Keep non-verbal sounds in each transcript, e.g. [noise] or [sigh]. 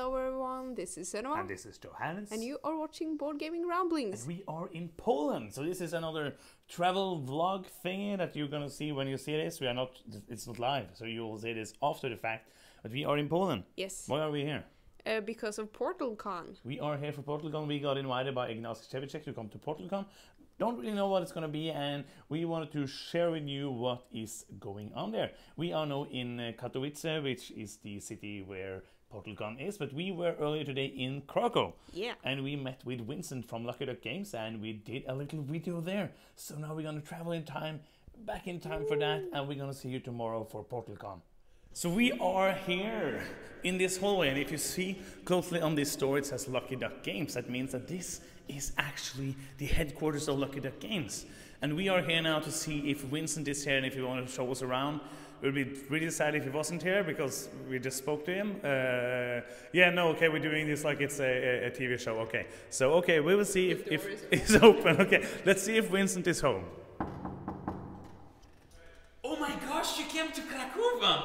Hello everyone, this is Senua. And this is Johannes. And you are watching Board Gaming Ramblings. And we are in Poland. So this is another travel vlog thing that you're gonna see when you see this. We are not it's not live, so you will see this after the fact. But we are in Poland. Yes. Why are we here? Uh, because of PortalCon. We are here for PortalCon. We got invited by Ignacy Trzewiczek to come to PortalCon. Don't really know what it's going to be, and we wanted to share with you what is going on there. We are now in uh, Katowice, which is the city where PortalCon is, but we were earlier today in Krakow. Yeah. And we met with Vincent from Lucky Duck Games, and we did a little video there. So now we're going to travel in time, back in time for that, and we're going to see you tomorrow for PortalCon. So we are here in this hallway, and if you see closely on this door, it says Lucky Duck Games. That means that this is actually the headquarters of Lucky Duck Games. And we are here now to see if Vincent is here and if he wants to show us around. It would be really sad if he wasn't here because we just spoke to him. Uh, yeah, no, okay, we're doing this like it's a, a, TV show. Okay, so okay, we will see if, if it's open. Okay, let's see if Vincent is home. Oh my gosh, you came to Krakow!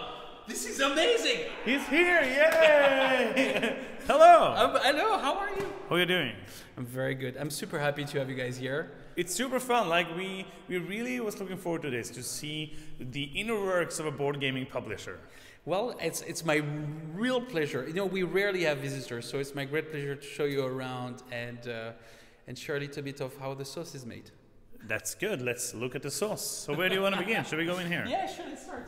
This is amazing! He's here! Yay! [laughs] Hello! Um, hello, how are you? How are you doing? I'm very good. I'm super happy to have you guys here. It's super fun. Like we, we really was looking forward to this to see the inner works of a board gaming publisher. Well, it's it's my real pleasure. You know, we rarely have visitors, so it's my great pleasure to show you around and uh, and share a little bit of how the sauce is made. That's good. Let's look at the sauce. So where do you want to begin? [laughs] Should we go in here? Yeah, sure. Let's start.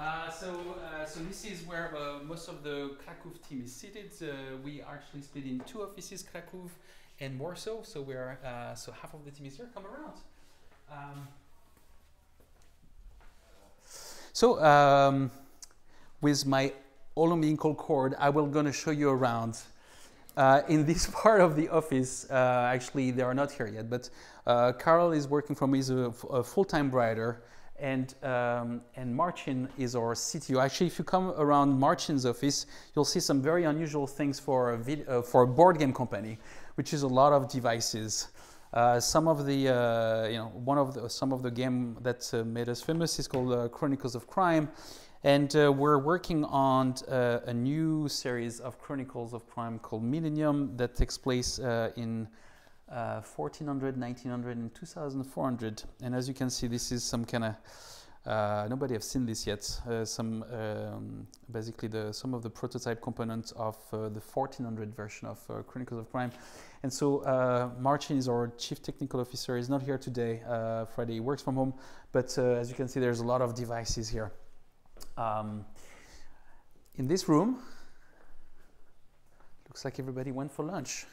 Uh, so, uh, so this is where uh, most of the Krakow team is seated. Uh, we actually split in two offices, Krakow and Warsaw. So we're uh, so half of the team is here. Come around. Um, so um, with my umbilical cord, I will gonna show you around. In this [laughs] part of the office, actually, they are not here yet, but Carol is working for me as a, a full-time writer, and um, and Marcin is our CTO. Actually, if you come around Marcin's office, you'll see some very unusual things for a vid- uh, for a board game company, which is a lot of devices. Uh, some of the, uh, you know, one of the, some of the game that uh, made us famous is called uh, Chronicles of Crime, and uh, we're working on a new series of Chronicles of Crime called Millennium that takes place in 1400, 1900, and 2400. And as you can see, this is some kind of uh, nobody have seen this yet. Uh, some um, basically the some of the prototype components of uh, the 1400 version of Chronicles of Crime, and so Marcin is our chief technical officer. He's not here today. Friday he works from home, but as you can see, there's a lot of devices here. Um, in this room, looks like everybody went for lunch.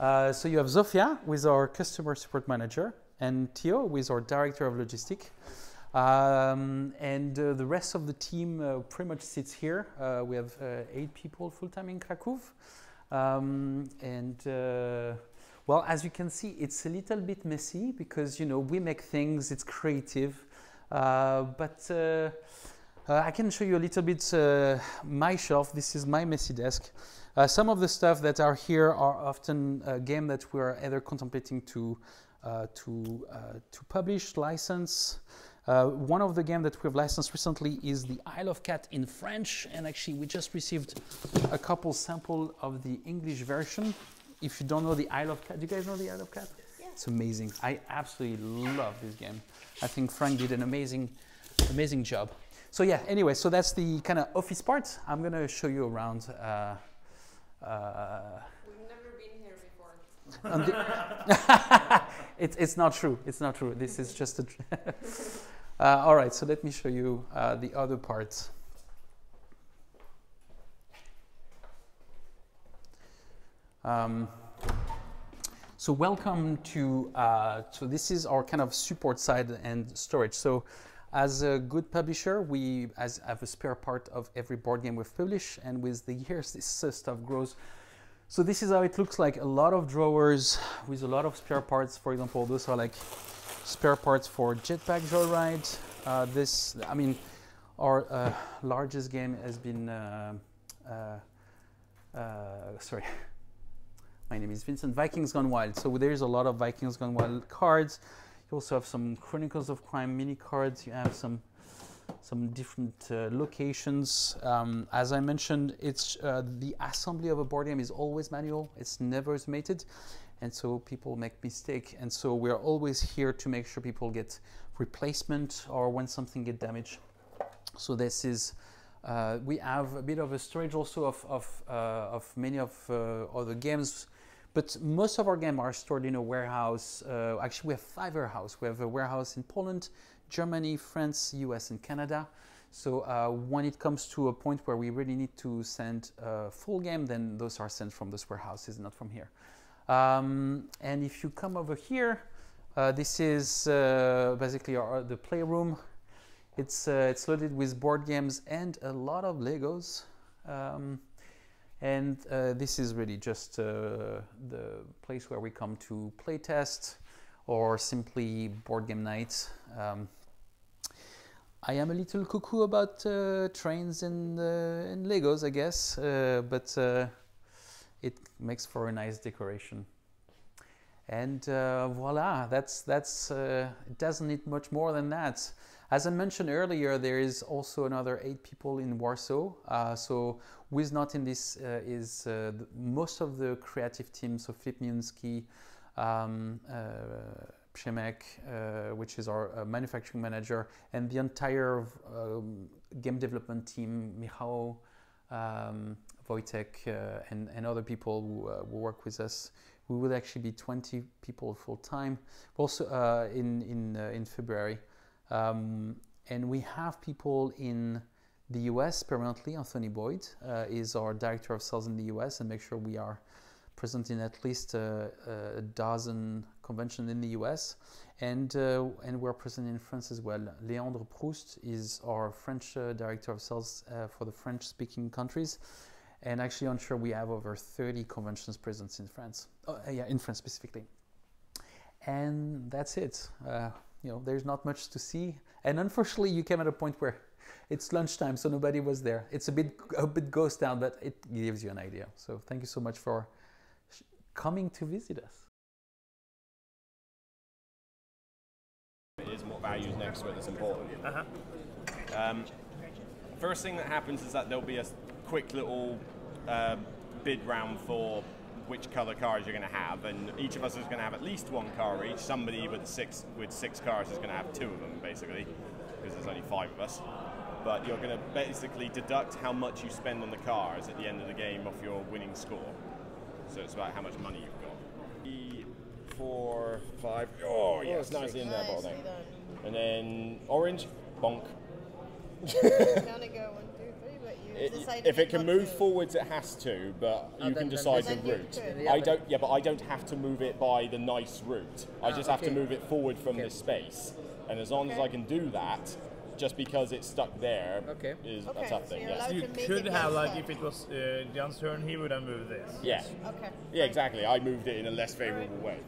Uh, so you have Zofia with our customer support manager and Theo with our director of logistics. Um, and uh, the rest of the team uh, pretty much sits here. Uh, we have uh, eight people full time in Krakow. Um, and well, as you can see, it's a little bit messy because you know we make things, it's creative. but I can show you a little bit my shelf. This is my messy desk. Uh, some of the stuff that are here are often a game that we're either contemplating to uh, to uh, to publish, license. Uh, one of the games that we've licensed recently is the Isle of Cat in French, and actually we just received a couple sample of the English version. If you don't know the Isle of Cat, do you guys know the Isle of Cat? Yeah. It's amazing. I absolutely love this game. I think Frank did an amazing, amazing job. So yeah. Anyway, so that's the kind of office part. I'm gonna show you around. Uh, uh, We've never been here before. [laughs] [laughs] it's, it's not true. It's not true. This is just a. [laughs] uh, all right, so let me show you uh, the other parts. Um, so welcome to, uh, so this is our kind of support side and storage. So as a good publisher, we as, have a spare part of every board game we've published, and with the years, this uh, stuff grows. So this is how it looks like. A lot of drawers with a lot of spare parts. For example, those are like spare parts for Jetpack Joyride. Uh, this, I mean, our uh, largest game has been, uh, uh, sorry, [laughs] my name is Vincent, Vikings Gone Wild. So there's a lot of Vikings Gone Wild cards. You also have some Chronicles of Crime mini cards. You have some some different uh, locations. Um, as I mentioned, it's uh, the assembly of a board game is always manual. It's never automated, and so people make mistake. And so we're always here to make sure people get replacement or when something get damaged. So this is. Uh, we have a bit of a storage also of, of, uh, of many of uh, other games but most of our games are stored in a warehouse. Uh, actually, we have five warehouses. We have a warehouse in Poland, Germany, France, US, and Canada. So uh, when it comes to a point where we really need to send a full game, then those are sent from those warehouses, not from here. Um, and if you come over here, uh, this is uh, basically our, the playroom. It's, uh, it's loaded with board games and a lot of Legos. Um, and uh, this is really just uh, the place where we come to play test or simply board game nights. Um, I am a little cuckoo about uh, trains and, uh, and Legos, I guess, uh, but uh, it makes for a nice decoration. And voila, that's, that's, it doesn't need much more than that. As I mentioned earlier, there is also another eight people in Warsaw. Uh, so is not in this uh, is uh, the, most of the creative team. So Filip Miłuński, um, uh, Przemek, uh, which is our uh, manufacturing manager, and the entire um, game development team, Michał, um, Wojtek, and, and other people who, who work with us we will actually be 20 people full time also uh, in in uh, in February um, and we have people in the US permanently. Anthony Boyd uh, is our director of sales in the US and make sure we are present in at least a, a dozen conventions in the US. And, uh, and we're present in France as well. Leandre Proust is our French uh, director of sales uh, for the French speaking countries. And actually, I'm sure we have over 30 conventions present in France. Oh, yeah, in France specifically. And that's it. Uh, you know, there's not much to see. And unfortunately, you came at a point where it's lunchtime, so nobody was there. It's a bit a bit ghost town, but it gives you an idea. So thank you so much for coming to visit us. It is what values next to it that's important. Uh-huh. Um, first thing that happens is that there'll be a quick little uh, bid round for which color cars you're going to have, and each of us is going to have at least one car each. Somebody with six with six cars is going to have two of them, basically, because there's only five of us. But you're going to basically deduct how much you spend on the cars at the end of the game off your winning score. So it's about how much money you've got. Three, four, five. Oh, oh yes, nicely in there, ball Nicely done. And then orange, bonk. [laughs] It- if it can move to. forwards, it has to, but you then- can decide the route. Yeah, I don't. Yeah, but I don't have to move it by the nice route. I Ah, just have to move it forward from Okay. this space, and as long as I can do that, just because it's stuck there is Okay. a Okay, tough so thing. you're Yes. allowed You could have, like, fun. if it was uh, Jan's turn, he would have moved this. Yeah. Okay. Yeah, exactly. I moved it in a less favourable way.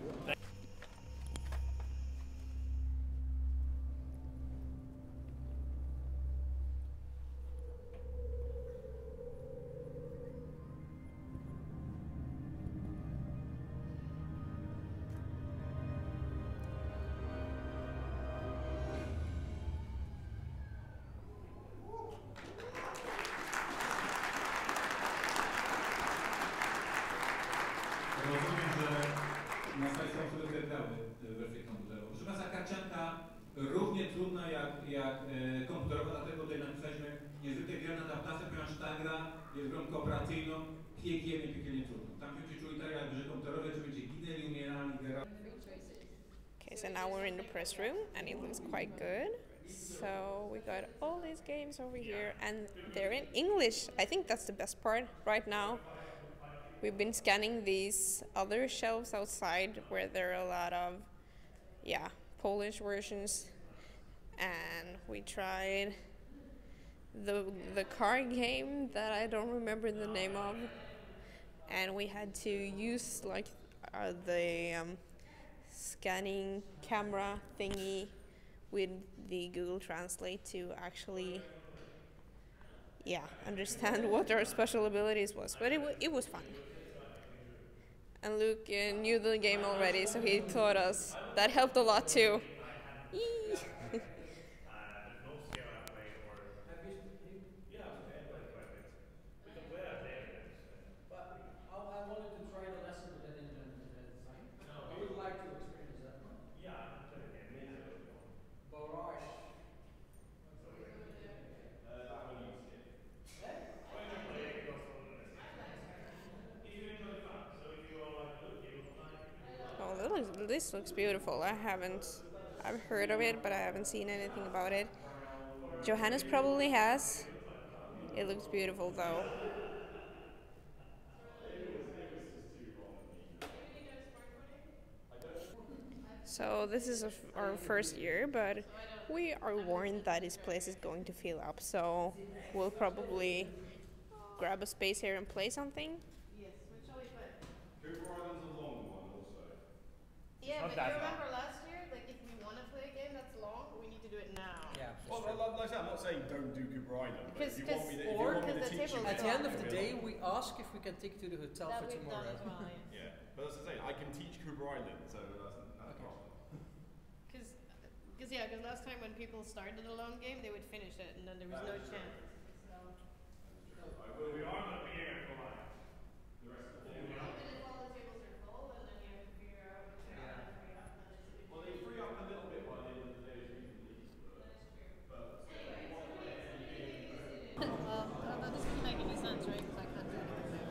Okay, so now we're in the press room and it looks quite good. So we got all these games over here and they're in English. I think that's the best part right now. We've been scanning these other shelves outside where there are a lot of, yeah, Polish versions. And we tried the the car game that I don't remember the name of, and we had to use like uh, the um, scanning camera thingy with the Google Translate to actually, yeah, understand what our special abilities was. But it, it was fun. And Luke uh, knew the game already, so he taught us. That helped a lot too. Eee. Looks beautiful. I haven't, I've heard of it, but I haven't seen anything about it. Johannes probably has. It looks beautiful though. So this is our first year, but we are warned that this place is going to fill up. So we'll probably grab a space here and play something. Yeah, Not but that you long. remember last year, like if we want to play a game that's long, we need to do it now. Yeah. Well, well, like I said, I'm not saying don't do Cooper Island, but Because- if you want me to, if you or want me because to the teach you At the end of the day, we'll- we ask if we can take you to the hotel That for we've done tomorrow. as well, yeah. Yeah, but that's the thing. I can teach Cooper Island, so that's not a problem. Because, yeah, because last time when people started a long game, they would finish it, and then there was no chance. So. Well, that that doesn't make any sense, right? Because I can't do anything there.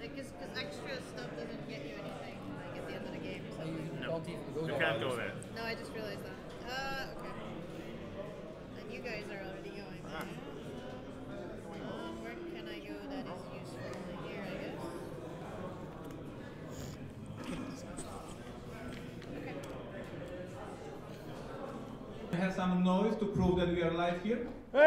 Like, because extra stuff doesn't get you anything, like, at the end of the game or You something. don't even go You there. can't go there. No, I just realized that. Uh, okay. And you guys are already going there. Um, where can I go that is useful? Here, I guess. We have some noise to prove that we are live here. We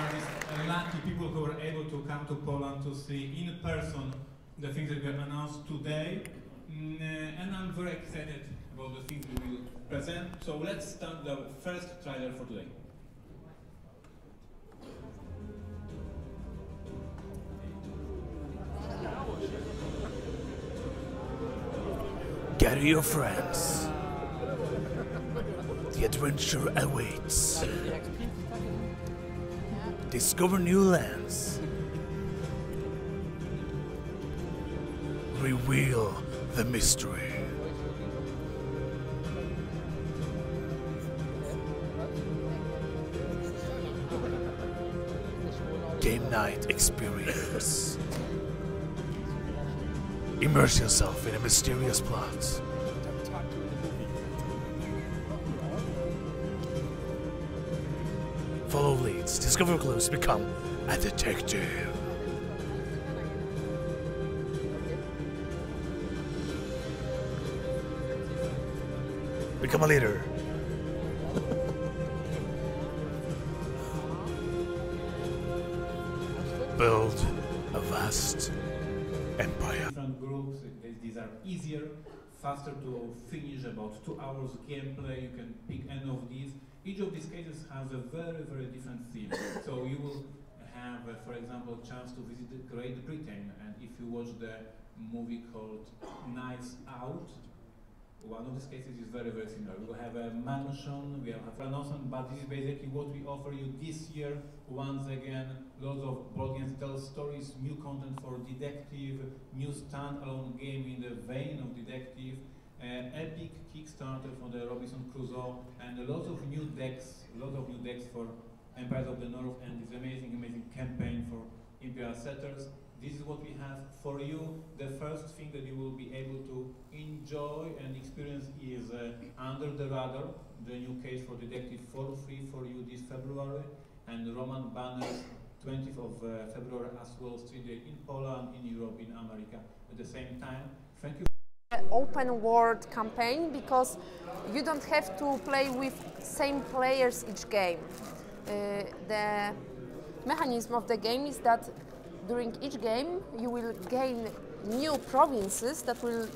are these lucky people who were able to come to Poland to see in person the things that we have announced today. Mm, uh, and I'm very excited about the things we will present. So let's start the first trailer for today. Gather your friends. The adventure awaits. Discover new lands. Reveal the mystery. Game night experience. Immerse yourself in a mysterious plot. Follow leads, discover clues, become a detective. Become a leader. Build are easier, faster to finish, about two hours gameplay. You can pick any of these. Each of these cases has a very, very different theme. [coughs] so you will have, uh, for example, a chance to visit Great Britain. And if you watch the movie called Knives Out, one of these cases is very, very similar. We have a mansion, we have an awesome, but this is basically what we offer you this year. Once again, lots of board games tell stories, new content for detective, new standalone game in the vein of detective, uh, epic Kickstarter for the Robinson Crusoe, and a lot of new decks, a lot of new decks for Empires of the North, and this amazing, amazing campaign for Imperial Settlers. This is what we have for you. The first thing that you will be able to enjoy and experience is uh, Under the Radar, the new case for Detective for free for you this February, and Roman Banner's 20th of uh, February as well, days in Poland, in Europe, in America at the same time. Thank you open world campaign because you don't have to play with same players each game. Uh, the mechanism of the game is that during each game you will gain new provinces that will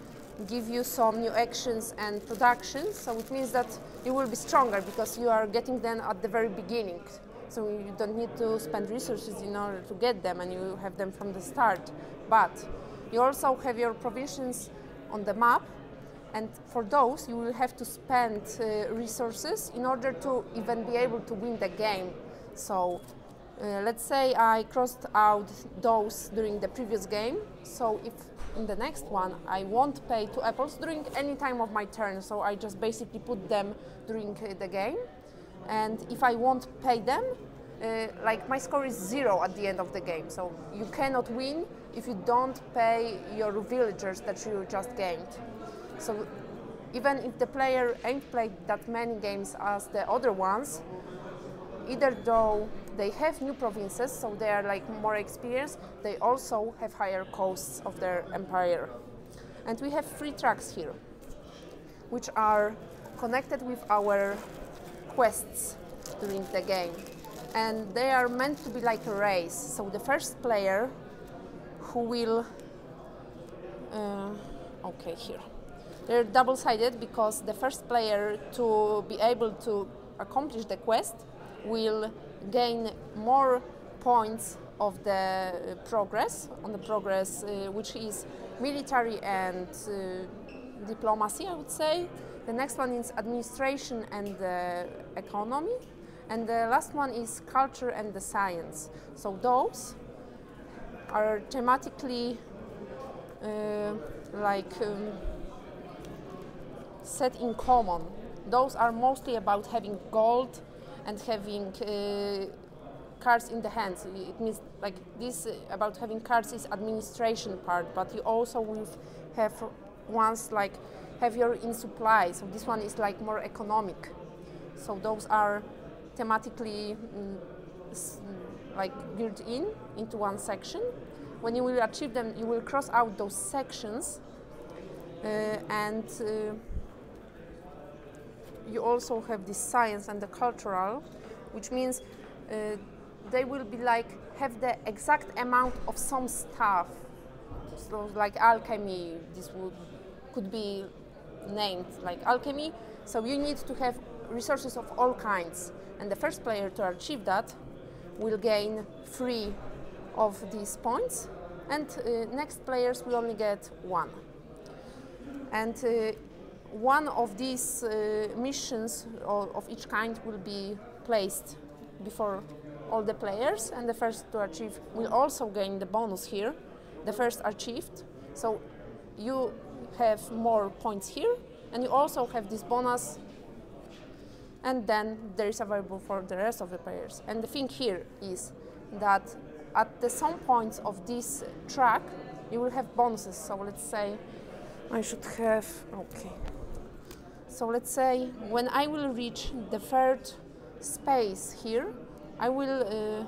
give you some new actions and productions. So it means that you will be stronger because you are getting them at the very beginning. So you don't need to spend resources in order to get them and you have them from the start. But you also have your provisions on the map and for those you will have to spend uh, resources in order to even be able to win the game. So uh, let's say I crossed out those during the previous game, so if in the next one I won't pay two apples during any time of my turn, so I just basically put them during uh, the game. And if I won't pay them, uh, like my score is zero at the end of the game. So you cannot win if you don't pay your villagers that you just gained. So even if the player ain't played that many games as the other ones, either though they have new provinces, so they are like more experienced, they also have higher costs of their empire. And we have three tracks here, which are connected with our quests during the game. And they are meant to be like a race. So the first player who will, uh, okay, here. They're double-sided because the first player to be able to accomplish the quest will gain more points of the uh, progress on the progress uh, which is military and uh, diplomacy I would say. The next one is administration and uh, economy. And the last one is culture and the science. So those are thematically uh, like um, set in common. Those are mostly about having gold and having uh, cards in the hands. It means like this uh, about having cards is administration part, but you also will have ones like heavier in supply. So this one is like more economic. So those are thematically mm, like built in into one section. When you will achieve them, you will cross out those sections uh, and uh, you also have the science and the cultural, which means uh, they will be like have the exact amount of some stuff. So like alchemy, this would could be named like alchemy. So you need to have resources of all kinds, and the first player to achieve that will gain three of these points, and uh, next players will only get one. And uh, one of these uh, missions of, each kind will be placed before all the players, and the first to achieve will also gain the bonus here. The first achieved, so you have more points here, and you also have this bonus, and then there is available for the rest of the players. And the thing here is that at the some points of this track, you will have bonuses. So let's say I should have okay. So let's say when I will reach the third space here, I will uh,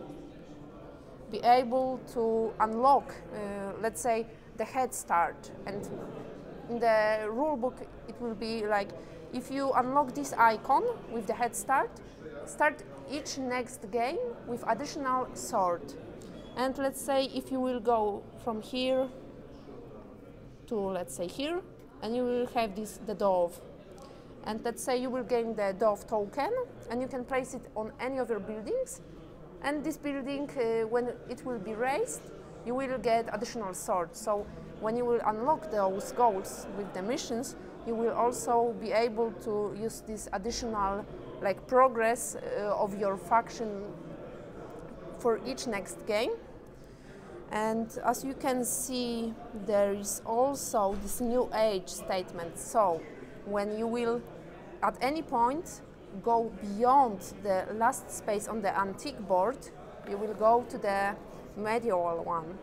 be able to unlock, uh, let's say, the head start. And in the rule book, it will be like if you unlock this icon with the head start, start each next game with additional sword. And let's say if you will go from here to, let's say, here, and you will have this the dove and let's say you will gain the Dove token and you can place it on any of your buildings. And this building uh, when it will be raised you will get additional swords. So when you will unlock those goals with the missions you will also be able to use this additional like progress uh, of your faction for each next game. And as you can see there is also this new age statement. So when you will at any point go beyond the last space on the antique board, you will go to the medieval one.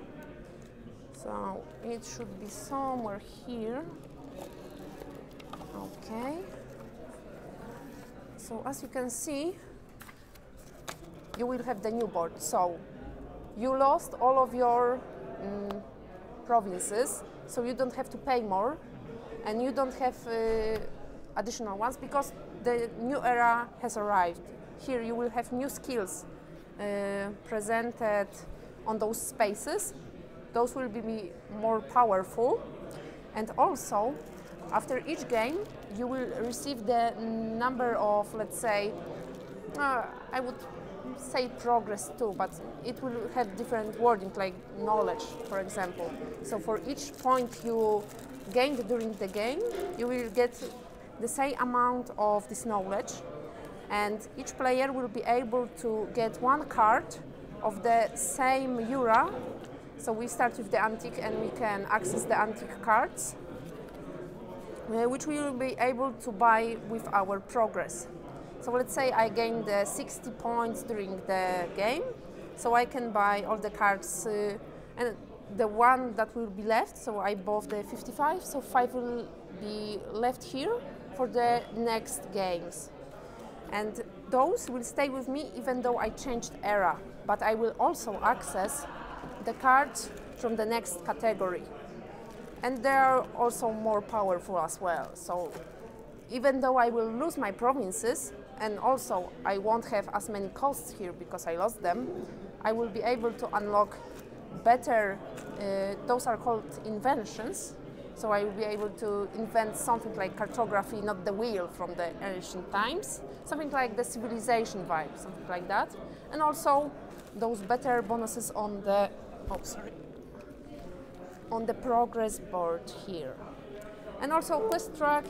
So it should be somewhere here. Okay. So as you can see, you will have the new board. So you lost all of your mm, provinces, so you don't have to pay more and you don't have uh, additional ones because the new era has arrived. Here you will have new skills uh, presented on those spaces. Those will be more powerful. And also, after each game, you will receive the number of, let's say, uh, I would say progress too, but it will have different wording like knowledge, for example. So for each point you gained during the game, you will get the same amount of this knowledge, and each player will be able to get one card of the same Eura. So we start with the antique, and we can access the antique cards, uh, which we will be able to buy with our progress. So let's say I gained uh, 60 points during the game, so I can buy all the cards, uh, and the one that will be left. So I bought the 55, so five will be left here for the next games, and those will stay with me even though I changed era. But I will also access the cards from the next category and they are also more powerful as well. So even though I will lose my provinces and also I won't have as many costs here because I lost them, I will be able to unlock better, uh, those are called inventions. So I will be able to invent something like cartography, not the wheel from the ancient times, something like the civilization vibe, something like that. And also those better bonuses on the, oh sorry, on the progress board here. And also quest track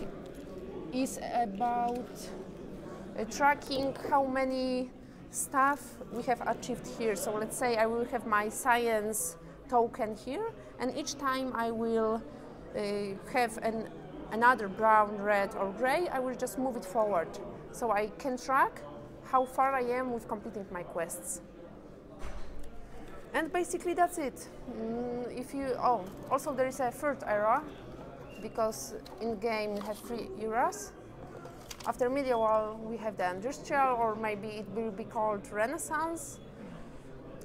is about uh, tracking how many stuff we have achieved here. So let's say I will have my science token here and each time I will uh, have an, another brown, red or gray, I will just move it forward. So I can track how far I am with completing my quests. And basically that's it. Mm, if you oh, also there is a third era because in game you have three eras. After medieval we have the industrial or maybe it will be called Renaissance.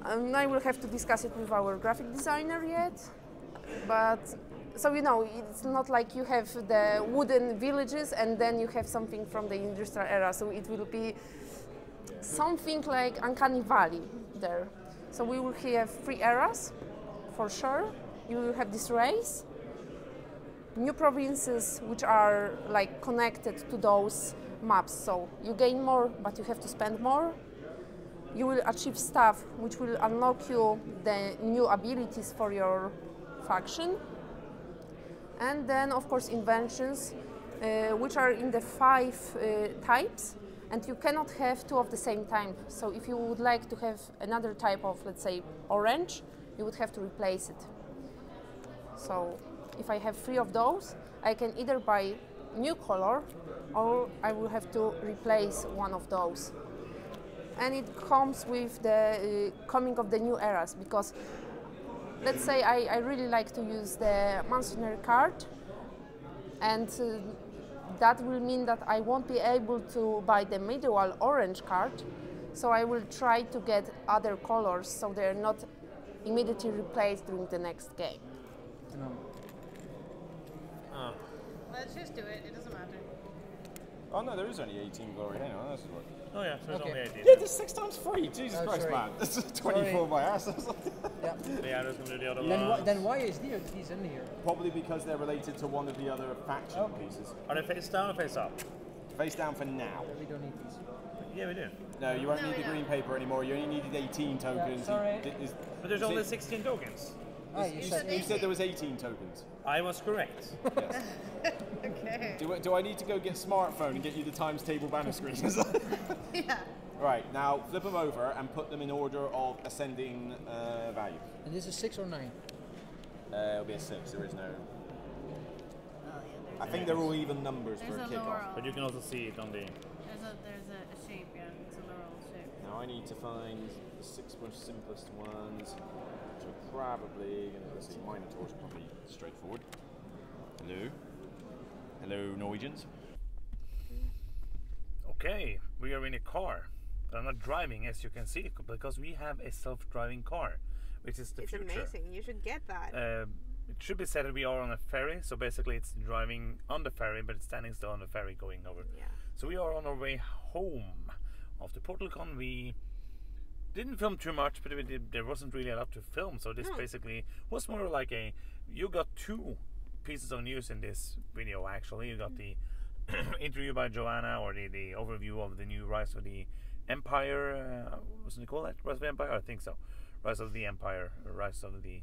And I will have to discuss it with our graphic designer yet. But so you know, it's not like you have the wooden villages and then you have something from the industrial era. So it will be something like Uncanny Valley there. So we will have three eras, for sure. You will have this race, new provinces which are like connected to those maps. So you gain more, but you have to spend more. You will achieve stuff which will unlock you the new abilities for your faction. And then, of course, inventions, uh, which are in the five uh, types and you cannot have two of the same type. So if you would like to have another type of, let's say, orange, you would have to replace it. So if I have three of those, I can either buy new color or I will have to replace one of those. And it comes with the uh, coming of the new eras because let's say I, I really like to use the Mansioner card and uh, that will mean that I won't be able to buy the medieval orange card, so I will try to get other colors so they're not immediately replaced during the next game. Let's just do it. It doesn't matter. Oh no, there is only 18 glory. Hang on, this is what. Oh yeah, so it's Okay. only 18. Yeah, this six times free. Jesus Oh, Christ, sorry. man. This is 24 Sorry. by ass. [laughs] Yeah. Yeah, there's gonna do the other Then, why, one. then why is these, these in here? Probably because they're related to one of the other faction Okay. pieces. Are they face down or face up? Face down for now. We don't need these. Yeah, we do. No, you won't No, need the don't. green paper anymore. You only needed 18 tokens. sorry. You- is- But there's only it- 16 tokens. Ah, you You said said, you said there was 18 tokens. I was correct. Yes. [laughs] Okay. do, I- do I need to go get smartphone and get you the times table banner screen? [laughs] yeah. right, now flip them over and put them in order of ascending uh, value. And this is six or nine? Uh, it'll be a six, there is no. Oh, yeah. I think they're all even numbers There's for a a kickoff. laurel. But you can also see it on the. There's a there's a, a shape. Yeah, it's a laurel shape. Now I need to find the six most simplest ones, which are probably going to see Minotaur's probably straightforward. Hello, hello Norwegians. Okay, we are in a car. But I'm not driving, as you can see, because we have a self-driving car, which is the It's future. amazing. You should get that. Uh, it should be said that we are on a ferry, so basically it's driving on the ferry, but it's standing still on the ferry going over. yeah. So we are on our way home after PortalCon. We didn't film too much, but did, there wasn't really a lot to film. So this No. basically was more like a. You got two pieces of news in this video. Actually, you got the [clears throat] interview by Joanna or the, the overview of the new Rise of the Empire. Uh, wasn't it called that? Rise of the Empire? I think so. Rise of the Empire. Rise of the.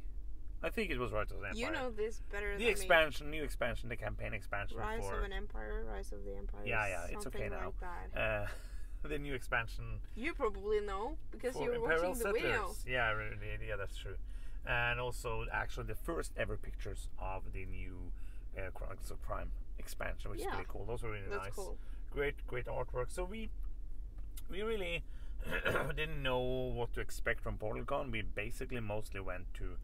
I think it was Rise of the Empire. You know this better the expansion, new expansion, the campaign expansion. Rise for. of an Empire, Rise of the Empire. yeah, yeah, it's okay now. Like that. Uh, [laughs] [laughs] the new expansion you probably know because you were Imperial watching the video. Yeah, really, yeah, that's true. And also, actually, the first ever pictures of the new uh, Chronicles of Crime expansion, which is pretty cool. Those were really That's nice. cool. Great, great artwork. So we we really [clears throat] didn't know what to expect from PortalCon. We basically mostly went to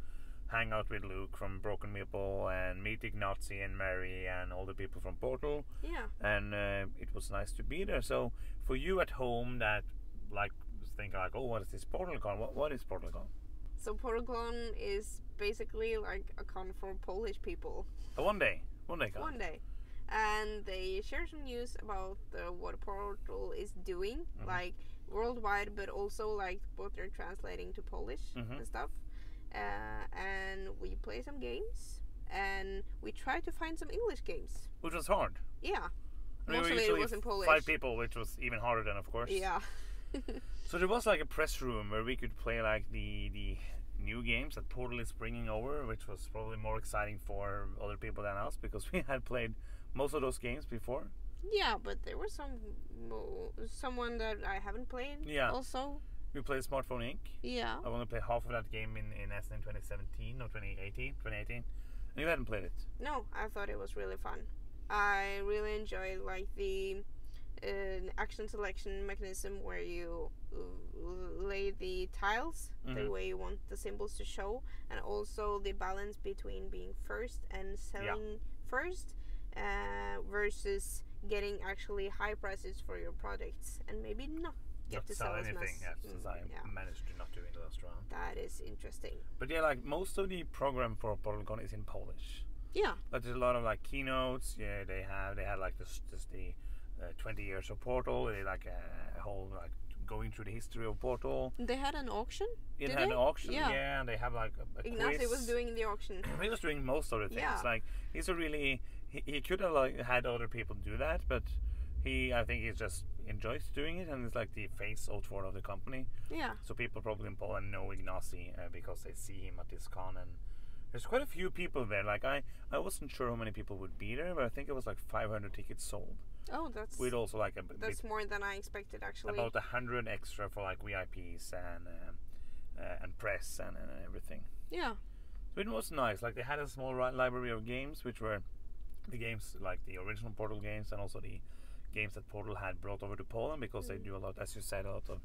hang out with Luke from Broken Meeple and meet Ignacy and Mary and all the people from Portal. Yeah. And uh, it was nice to be there. So for you at home that like think like, oh, what is this PortalCon? What what is PortalCon? So PortalCon is basically like a con for Polish people. Uh, one day, one day, con. One day. And they share some news about uh, what Portal is doing, like worldwide, but also like what they're translating to Polish Mhm. and stuff. Uh, and we play some games, and we try to find some English games. which was hard. Yeah. I mean, it was in Polish. Five people, which was even harder than, of course. Yeah. [laughs] [laughs] So there was like a press room where we could play like the the new games that Portal is bringing over, which was probably more exciting for other people than us because [laughs] we had played most of those games before. Yeah, but there was some someone that I haven't played. Yeah. Also. We played Smartphone Inc. Yeah. I want to play half of that game in in Essen in 2017 or 2018, 2018. And you hadn't played it. No, I thought it was really fun. I really enjoyed like the uh, action selection mechanism where you uh, lay the tiles the Mhm. way you want the symbols to show, and also the balance between being first and selling first uh, versus getting actually high prices for your products and maybe not Not to sell sell as anything, much. yeah, Mm, since I yeah, managed to not do it last round. that is interesting. But yeah, like most of the program for PortalCon is in Polish. Yeah, But there's a lot of like keynotes. Yeah, they have they had like this just the uh, 20 years of Portal. They like a, a whole like going through the history of Portal. they had an auction. It Did had they? an auction, Yeah. yeah. and they have like a, a Ignacy quiz. was doing the auction. [clears throat] he was doing most of the things. Yeah. Like he's a really he, he could have like had other people do that, but he I think he's just enjoys doing it, and it's like the face outward of the company. Yeah. So people probably in Poland know Ignacy uh, because they see him at this con, and there's quite a few people there. Like I, I wasn't sure how many people would be there, but I think it was like 500 tickets sold. Oh, that's We'd also like a that's bit, more than I expected actually. about a hundred extra for like VIPs and um, uh, and press and, and everything. yeah. So it was nice. Like they had a small library of games, which were the games like the original Portal games and also the games that Portal had brought over to Poland because they do a lot, as you said, a lot of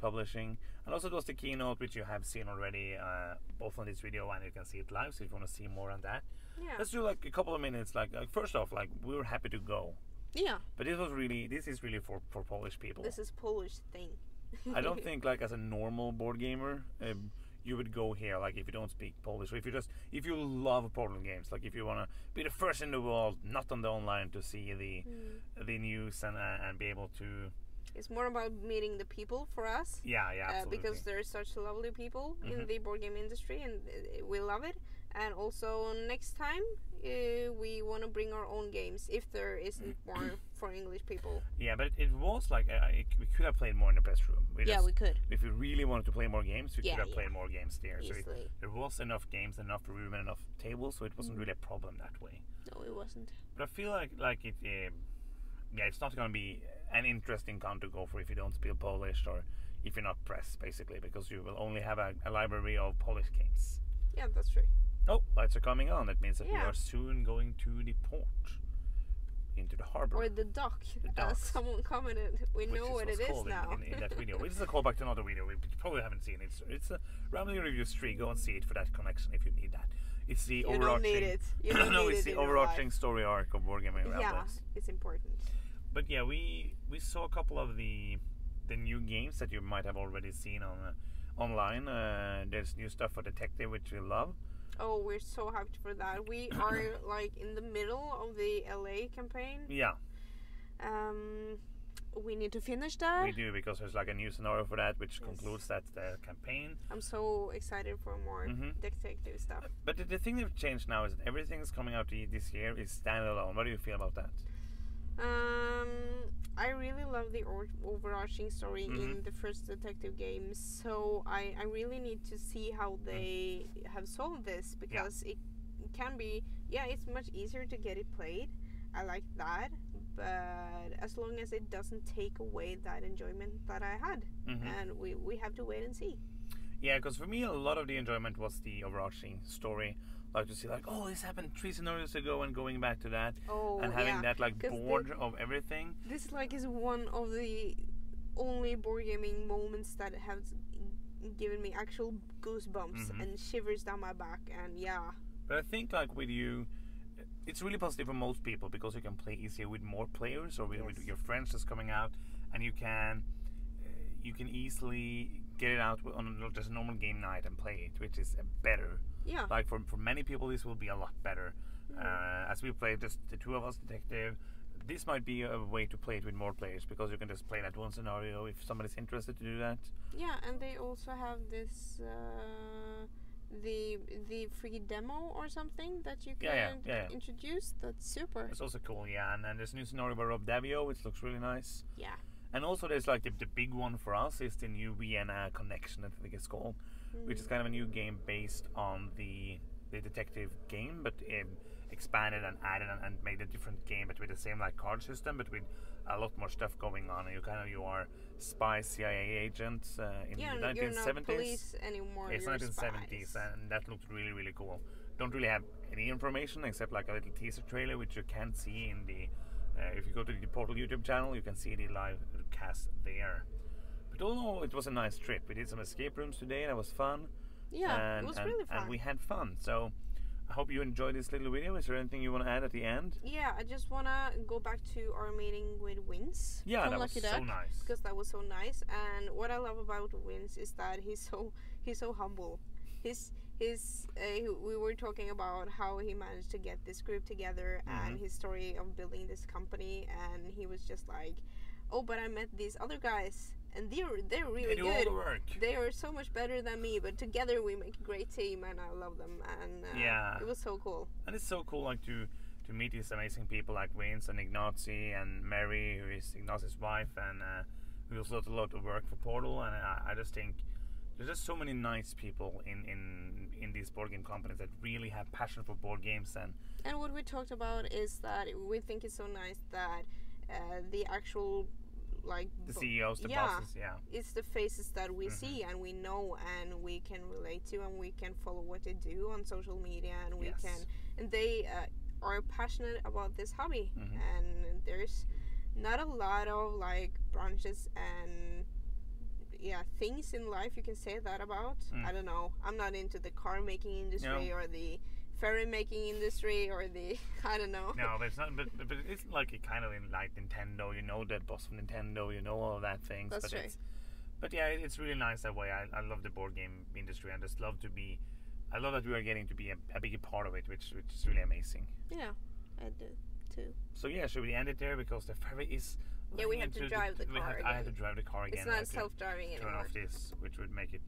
publishing. And also it was the keynote, which you have seen already, uh, both on this video and you can see it live. So if you want to see more on that, Yeah. let's do like a couple of minutes. Like, like first off, like we were happy to go, Yeah. but this was really, this is really for for Polish people. This is Polish thing. I don't [laughs] think like as a normal board gamer, um, you would go here like if you don't speak Polish, or if you just if you love Portal games, like if you want to be the first in the world, not on the online to see the Hmm. the news and uh, and be able to It's more about meeting the people for us. yeah yeah Uh, absolutely. because there's such lovely people in Mhm. the board game industry, and uh, we love it. And also, next time uh, we want to bring our own games if there isn't [clears throat] more for English people. yeah, but it was like uh, it, we could have played more in the press room. We yeah, just- we could if we really wanted to play more games, we Yeah, could have yeah. played more games there. So it, easily. there was enough games, enough room, and enough tables, so it wasn't Mm. really a problem that way. No, it wasn't. But I feel like like it, um, yeah, it's not going to be an interesting con to go for if you don't speak Polish or if you're not press, basically, because you will only have a, a library of Polish games. Yeah, that's true. Oh, lights are coming on. That means that we Yeah. are soon going to the port, into the harbor. Or the dock, The as docks. someone commented. We which know is what what's it is called in- now. In, in, that video, [laughs] is a callback to another video we probably haven't seen. It's it's a Rambling Reviews 3. Go and see it for that connection if you need that. It's the you overarching. don't need it. [clears throat] You don't no, need it's it the in your overarching life. story arc of Wargaming Yeah, Ramblings. it's important. But yeah, we we saw a couple of the the new games that you might have already seen on uh, online. Uh, there's new stuff for Detective, which we love. Oh, we're so happy for that. We are [coughs] like in the middle of the LA campaign. Yeah, Um, we need to finish that. we do because there's like a new scenario for that, which Yes. concludes that uh, campaign. I'm so excited for more Mhm. detective stuff. But the, the thing they've changed now is that everything's coming out the- this year is standalone. What do you feel about that? Um, I really love the or- overarching story in Mhm. the first detective game, so I, I really need to see how they have solved this because it can be yeah it's much easier to get it played. I like that, but as long as it doesn't take away that enjoyment that I had, Mhm. and we we have to wait and see. Yeah, because for me, a lot of the enjoyment was the overarching story. Like to see, like, oh, this happened three scenarios ago, and going back to that, Oh, and having yeah. that like 'cause the- board of everything. This like is one of the only board gaming moments that have given me actual goosebumps Mhm. and shivers down my back. And yeah, But I think like with you, it's really positive for most people because you can play easier with more players or with, with your friends just coming out, and you can uh, you can easily get it out on just a normal game night and play it, which is better. yeah, Like for for many people, this will be a lot better. Mm-hmm. Uh, as we play just the two of us, detective. This might be a way to play it with more players because you can just play that one scenario if somebody's interested to do that. yeah. And they also have this. Uh, the the free demo or something that you can Yeah, yeah, yeah, yeah. introduce that's super It's also cool, yeah. And, and there's a new scenario by Rob Daviau, which looks really nice. yeah And also, there's like the, the big one for us is the new Vienna Connection, I think it's called, which is kind of a new game based on the the detective game, but um, expanded and added and, and made a different game, but with the same like card system, but with a lot more stuff going on. And you kind of you are spy CIA agents uh, in yeah the n- you're not 1970s. police anymore It's you're 1970s, spies. and that looked really, really cool. Don't really have any information except like a little teaser trailer, which you can't see in the. Uh, if you go to the Portal YouTube channel, you can see the live cast there. But all in all, it was a nice trip. We did some escape rooms today, that was fun. yeah and, it was and, really fun And we had fun. So I hope you enjoyed this little video. Is there anything you want to add at the end? Yeah, I just wanna go back to our meeting with Vince Yeah, from that was Lucky so nice. because that was so nice. And what I love about Vince is that he's so he's so humble. His his uh, we were talking about how he managed to get this group together and Mhm. his story of building this company. And he was just like, "Oh, but I met these other guys, and they're they're really They do all good. the work. They are so much better than me, but together we make a great team, and I love them. And uh, Yeah. it was so cool. And it's so cool, like to to meet these amazing people like Vince and Ignacy and Mary, who is Ignacy's wife, and uh, who does a lot, a lot of work for Portal. And I, I just think there's just so many nice people in in in these board game companies that really have passion for board games and And what we talked about is that we think it's so nice that uh, the actual like the CEOs, the yeah, bosses. Yeah, it's the faces that we Mm-hmm. see and we know and we can relate to and we can follow what they do on social media and we Yes. can and they uh, are passionate about this hobby Mhm. and there's not a lot of like branches and yeah things in life you can say that about Mm. i don't know i'm not into the car making industry No. or the ferry making industry or the [laughs] i don't know no, but it's not. But, but it's like a kind of in like Nintendo. You know that boss of Nintendo. You know all of that things. That's but true. It's, but yeah, it's really nice that way. I, I love the board game industry I just love to be. I love that we are getting to be a, a big part of it, which which is really amazing. yeah i do too So yeah, should we end it there because the ferry is. Yeah, we have to drive the we car have- I have to drive the car again. it's not self-driving Turn anymore off this, which would make it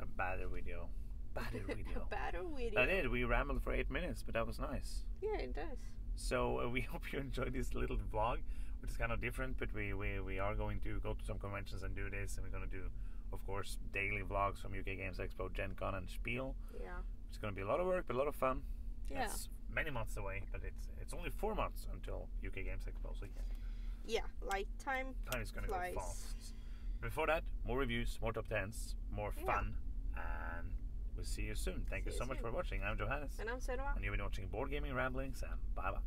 a better video. [laughs] Better video. [laughs] better video I did. We rambled for eight minutes, but that was nice. yeah it does So uh, we [laughs] hope you enjoyed this little vlog, which is kind of different. But we, we, we are going to go to some conventions and do this, and we're going to do, of course, daily vlogs from UK Games Expo, Gen Con, and Spiel. yeah It's going to be a lot of work, but a lot of fun. Yeah. It's many months away, but it's it's only four months until UK Games Expo. So yeah, yeah like time time is going to go Flies. fast. Before that, more reviews, more top tens, more Yeah. fun, and we'll see you soon. Thank See you you so much soon. for watching. I'm Johannes, and i'm Sedova. and you've been watching Board Gaming Ramblings, and bye bye.